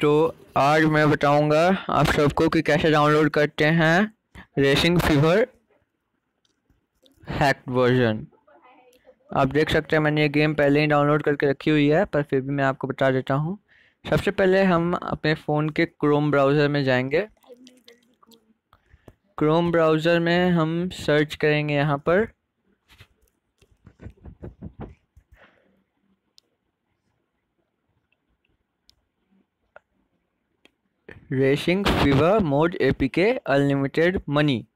तो आज मैं बताऊँगा आप सबको कि कैसे डाउनलोड करते हैं रेसिंग फीवर हैक्ड वर्जन आप देख सकते हैं मैंने ये गेम पहले ही डाउनलोड करके रखी हुई है, पर फिर भी मैं आपको बता देता हूँ। सबसे पहले हम अपने फ़ोन के क्रोम ब्राउज़र में जाएँगे। क्रोम ब्राउज़र में हम सर्च करेंगे यहाँ पर। Racing fever, mod, APK, unlimited money.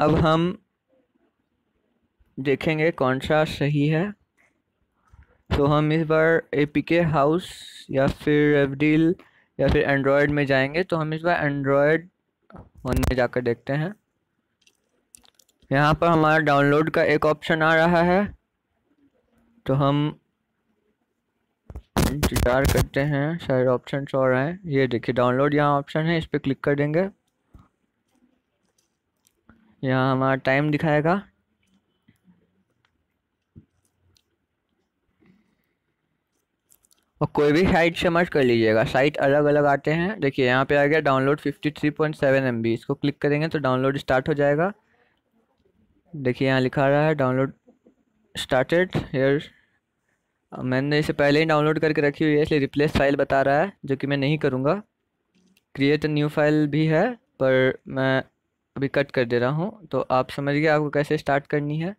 अब हम देखेंगे कौन सा सही है। तो हम इस बार एपीके हाउस या फिर एवडील या फिर एंड्रॉयड में जाएँगे। तो हम इस बार एंड्रॉयड वन में जाकर देखते हैं। यहाँ पर हमारा डाउनलोड का एक ऑप्शन आ रहा है। तो हम इंतज़ार करते हैं। सारे ऑप्शन और हैं। ये देखिए डाउनलोड यहाँ ऑप्शन है, इस पर क्लिक कर देंगे। यहाँ हमारा टाइम दिखाएगा। और कोई भी साइट से मर्ज कर लीजिएगा। साइट अलग अलग आते हैं। देखिए, यहाँ पे आ गया डाउनलोड 53.7 MB इसको क्लिक करेंगे तो डाउनलोड स्टार्ट हो जाएगा। देखिए, यहाँ लिखा रहा है डाउनलोड स्टार्टेड हेयर मैंने इसे पहले ही डाउनलोड करके रखी हुई है, इसलिए रिप्लेस फ़ाइल बता रहा है, जो कि मैं नहीं करूँगा। क्रिएट न्यू फ़ाइल भी है, पर मैं अभी कट कर दे रहा हूँ। तो आप समझ गए आपको कैसे स्टार्ट करनी है।